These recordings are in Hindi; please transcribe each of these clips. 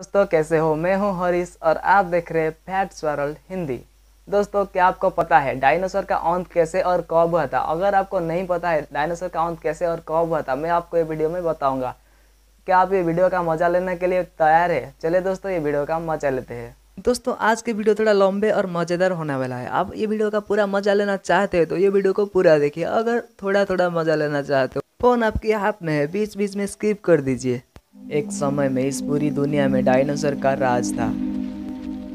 दोस्तों, कैसे हो? मैं हूँ हरीश और आप देख रहे हैं फैट्स वर्ल्ड हिंदी। दोस्तों, क्या आपको पता है डायनासोर का अंत कैसे और कब हुआ था? अगर आपको नहीं पता है डायनासोर का अंत कैसे और कब हुआ था, मैं आपको ये वीडियो में बताऊँगा। क्या आप ये वीडियो का मज़ा लेने के लिए तैयार है? चलिए दोस्तों, ये वीडियो का मज़ा लेते हैं। दोस्तों, आज के वीडियो थोड़ा लंबे और मज़ेदार होने वाला है। आप ये वीडियो का पूरा मज़ा लेना चाहते हो तो ये वीडियो को पूरा देखिए। अगर थोड़ा थोड़ा मज़ा लेना चाहते हो, फ़ोन आपके हाथ में है बीच बीच में स्किप कर दीजिए। एक समय में इस पूरी दुनिया में डायनासोर का राज था।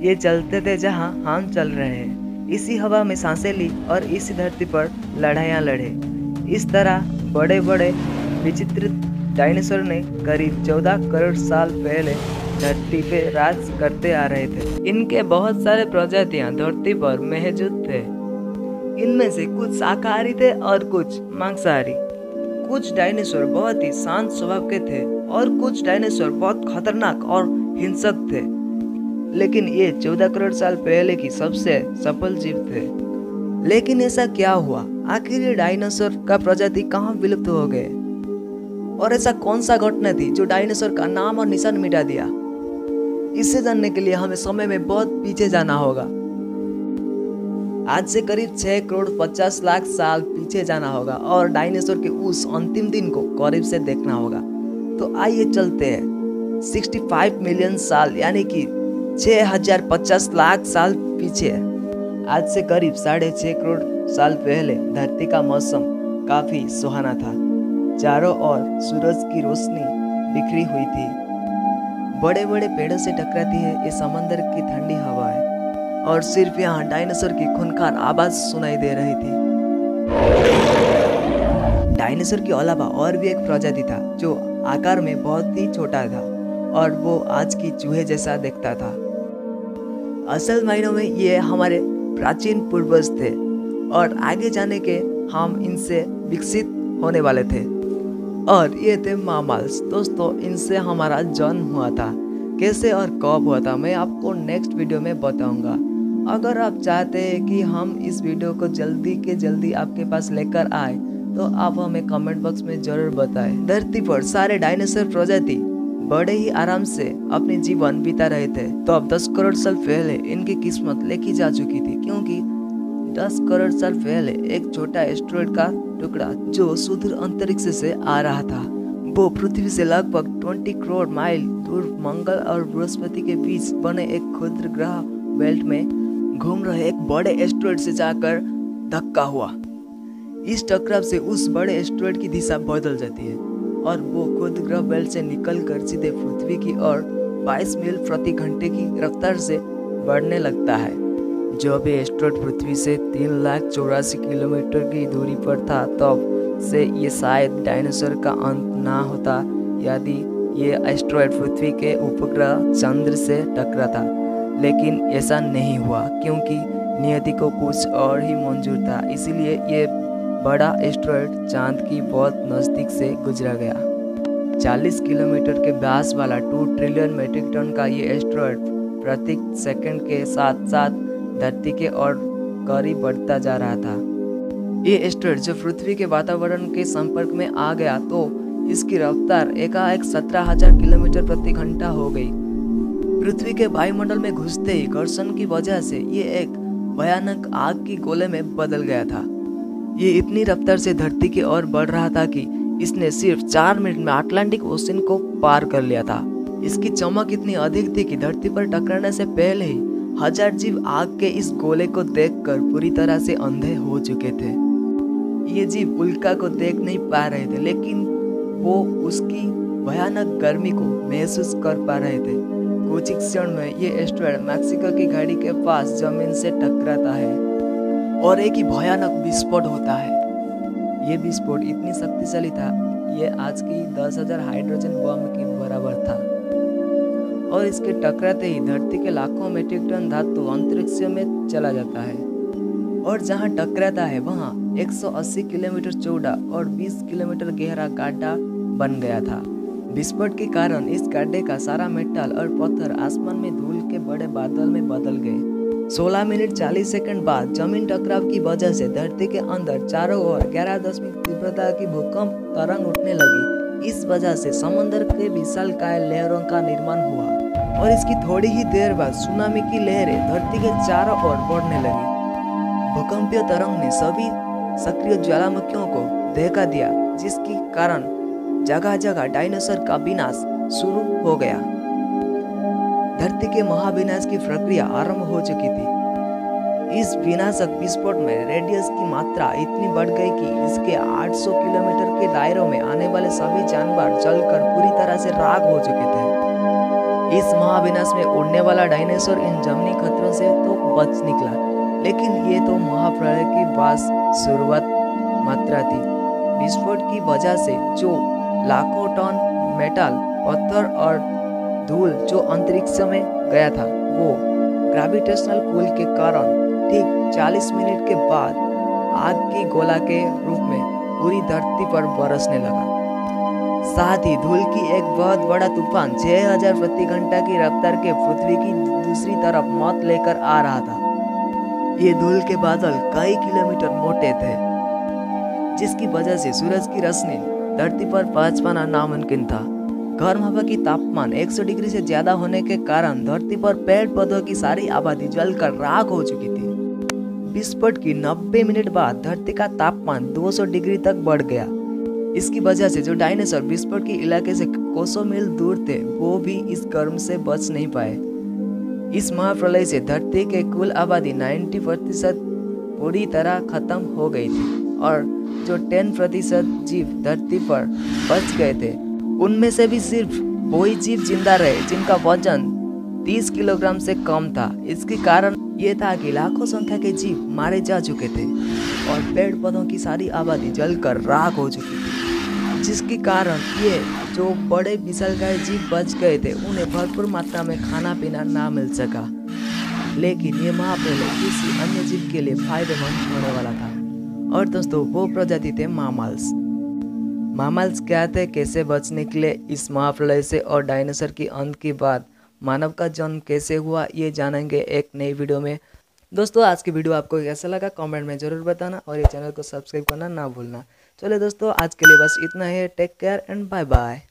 ये चलते थे जहाँ हम चल रहे हैं। इसी हवा में साँसें ली और इसी धरती पर लड़ाइयाँ लड़े। इस तरह बड़े बड़े विचित्र डायनासोर ने करीब चौदह करोड़ साल पहले धरती पे राज करते आ रहे थे। इनके बहुत सारे प्रजातियाँ धरती पर महजूद थे। इनमें से कुछ शाकाहारी थे और कुछ मांसाहारी। कुछ डायनासोर बहुत ही शांत स्वभाव के थे। और कुछ डायनासोर बहुत खतरनाक और हिंसक थे। लेकिन ये चौदह करोड़ साल पहले की सबसे सफल जीव थे। लेकिन ऐसा क्या हुआ? आखिर ये डायनासोर का प्रजाति कहाँ विलुप्त हो गए? और ऐसा कौन सा घटना थी जो डायनासोर का नाम और निशान मिटा दिया? इसे जानने के लिए हमें समय में बहुत पीछे जाना होगा। आज से करीब छह करोड़ पचास लाख साल पीछे जाना होगा और डायनासोर के उस अंतिम दिन को करीब से देखना होगा। तो आइए चलते हैं। 65 मिलियन साल, यानी कि छह हज़ार पचास लाख साल पीछे आज से करीब साढ़े छह करोड़ साल पहले धरती का मौसम काफ़ी सुहाना था। चारों ओर सूरज की रोशनी बिखरी हुई थी। बड़े बड़े पेड़ों से टकराती है ये समंदर की ठंडी हवा है। और सिर्फ़ यहाँ डायनासोर की खूनखार आवाज़ सुनाई दे रही थी। डायनासोर के अलावा और भी एक प्रजाति था, जो आकार में बहुत ही छोटा था और वो आज की चूहे जैसा दिखता था। असल मायनों में ये हमारे प्राचीन पूर्वज थे और आगे जाने के हम इनसे विकसित होने वाले थे। और ये थे मामल्स। दोस्तों, इनसे हमारा जन्म हुआ था। कैसे और कब हुआ था, मैं आपको नेक्स्ट वीडियो में बताऊँगा। अगर आप चाहते हैं कि हम इस वीडियो को जल्दी के जल्दी आपके पास लेकर आए तो आप हमें कमेंट बॉक्स में ज़रूर बताएँ। धरती पर सारे डायनासोर प्रजाति बड़े ही आराम से अपने जीवन बिता रहे थे। तो अब दस करोड़ साल पहले इनकी किस्मत लेखी जा चुकी थी, क्योंकि दस करोड़ साल पहले एक छोटा एस्ट्रॉइड का टुकड़ा जो सुदूर अंतरिक्ष से आ रहा था, वो पृथ्वी से लगभग 20 करोड़ माइल दूर मंगल और बृहस्पति के बीच बने एक क्षुद्र ग्रह बेल्ट में घूम रहे एक बड़े एस्ट्रॉइड से जाकर धक्का हुआ। इस टकराव से उस बड़े एस्ट्रॉइड की दिशा बदल जाती है और वो खुद ग्रह बेल्ट से निकल कर सीधे पृथ्वी की ओर 22 मील प्रति घंटे की रफ्तार से बढ़ने लगता है। जो भी एस्ट्रॉइड पृथ्वी से तीन लाख चौरासी किलोमीटर की दूरी पर था, तब से ये शायद डायनासोर का अंत ना होता यदि ये एस्ट्रॉइड पृथ्वी के उपग्रह चंद्र से टकरा था लेकिन ऐसा नहीं हुआ, क्योंकि नियति को कुछ और ही मंजूर था, इसीलिए ये बड़ा एस्ट्रॉयड चाँद की बहुत नज़दीक से गुजरा गया। 40 किलोमीटर के व्यास वाला 2 ट्रिलियन मेट्रिक टन का ये एस्ट्रॉइड प्रति सेकंड के साथ साथ धरती के और करीब बढ़ता जा रहा था। ये एस्ट्रॉयड जब पृथ्वी के वातावरण के संपर्क में आ गया तो इसकी रफ्तार एकाएक सत्रह हज़ार किलोमीटर प्रति घंटा हो गई। पृथ्वी के वायुमंडल में घुसते ही घर्षण की वजह से ये एक भयानक आग की गोले में बदल गया था। ये इतनी रफ्तार से धरती की ओर बढ़ रहा था कि इसने सिर्फ़ चार मिनट में अटलांटिक ओशन को पार कर लिया था। इसकी चमक इतनी अधिक थी कि धरती पर टकराने से पहले ही हज़ार जीव आग के इस गोले को देखकर पूरी तरह से अंधे हो चुके थे। ये जीव उल्का को देख नहीं पा रहे थे, लेकिन वो उसकी भयानक गर्मी को महसूस कर पा रहे थे। कुछ क्षण में ये एस्ट्रॉइड मैक्सिको की घड़ी के पास ज़मीन से टकराता है। और एक ही भयानक विस्फोट होता है। ये विस्फोट इतनी शक्तिशाली था, ये आज की दस हज़ार हाइड्रोजन बम के बराबर था। और इसके टकराते ही धरती के लाखों मेट्रिक टन धातु अंतरिक्ष में चला जाता है। और जहाँ टकराता है, वहाँ 180 किलोमीटर चौड़ा और 20 किलोमीटर गहरा गड्ढा बन गया था। विस्फोट के कारण इस गड्ढे का सारा मेटल और पत्थर आसमान में धूल के बड़े बादल में बदल गए। 16 मिनट 40 सेकंड बाद ज़मीन टकराव की वजह से धरती के अंदर चारों ओर ग्यारह दशमिक तीव्रता की भूकंप तरंग उठने लगी। इस वजह से समुद्र के विशाल काय लहरों का निर्माण हुआ और इसकी थोड़ी ही देर बाद सुनामी की लहरें धरती के चारों ओर बढ़ने लगी। भूकंपीय तरंग ने सभी सक्रिय ज्वालामुखियों को देखा दिया, जिसके कारण जगह जगह डायनासोर का विनाश शुरू हो गया। धरती के महाविनाश की प्रक्रिया आरंभ हो चुकी थी। इस विनाशक विस्फोट में रेडियस की मात्रा इतनी बढ़ गई कि इसके 800 किलोमीटर के दायरों में आने वाले सभी जानवर जलकर पूरी तरह से राग हो चुके थे। इस महाविनाश में उड़ने वाला डायनासोर इन जमनी खतरों से तो बच निकला, लेकिन ये तो महाप्रलय की बस शुरुआत मात्रा थी। विस्फोट की वजह से जो लाखों टन मेटल, पत्थर और धूल जो अंतरिक्ष में गया था, वो ग्रेविटेशनल पुल के कारण ठीक 40 मिनट के बाद आग की गोला के रूप में पूरी धरती पर बरसने लगा। साथ ही धूल की एक बहुत बड़ा तूफ़ान 6000 प्रति घंटा की रफ्तार के पृथ्वी की दूसरी तरफ़ मौत लेकर आ रहा था। ये धूल के बादल कई किलोमीटर मोटे थे, जिसकी वजह से सूरज की रोशनी धरती पर पहुँच पाना नामुमकिन था। गर्म हवा की तापमान 100 डिग्री से ज़्यादा होने के कारण धरती पर पेड़ पौधों की सारी आबादी जलकर राख हो चुकी थी विस्फोट की 90 मिनट बाद धरती का तापमान 200 डिग्री तक बढ़ गया इसकी वजह से जो डायनासोर विस्फोट के इलाके से कोसों मील दूर थे वो भी इस गर्म से बच नहीं पाए इस महाप्रलय से धरती के कुल आबादी 90 प्रतिशत पूरी तरह खत्म हो गई थी और जो 10 प्रतिशत जीव धरती पर बच गए थे उनमें से भी सिर्फ़ वही जीव ज़िंदा रहे, जिनका वज़न 30 किलोग्राम से कम था। इसके कारण ये था कि लाखों संख्या के जीव मारे जा चुके थे और पेड़ पौधों की सारी आबादी जलकर राख हो चुकी थी, जिसके कारण ये जो बड़े विशालकाय जीव बच गए थे, उन्हें भरपूर मात्रा में खाना पीना ना मिल सका। लेकिन ये महाप्रलय किसी अन्य जीव के लिए फ़ायदेमंद होने वाला था। और दोस्तों, वो प्रजाति थे मामल्स। मामल्स क्या थे कैसे बचने के लिए इस महाप्रलय से और डायनासोर की अंत के बाद मानव का जन्म कैसे हुआ, ये जानेंगे एक नई वीडियो में। दोस्तों, आज की वीडियो आपको कैसा लगा कमेंट में ज़रूर बताना और ये चैनल को सब्सक्राइब करना ना भूलना। चलिए दोस्तों, आज के लिए बस इतना ही। Take care and bye bye